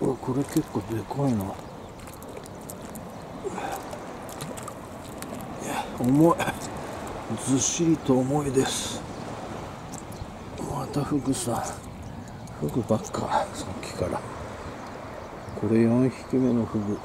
わこれ結構でかいな。重い。ずっしりと重いです。またフグさフグばっかさっきから。これ4匹目のフグ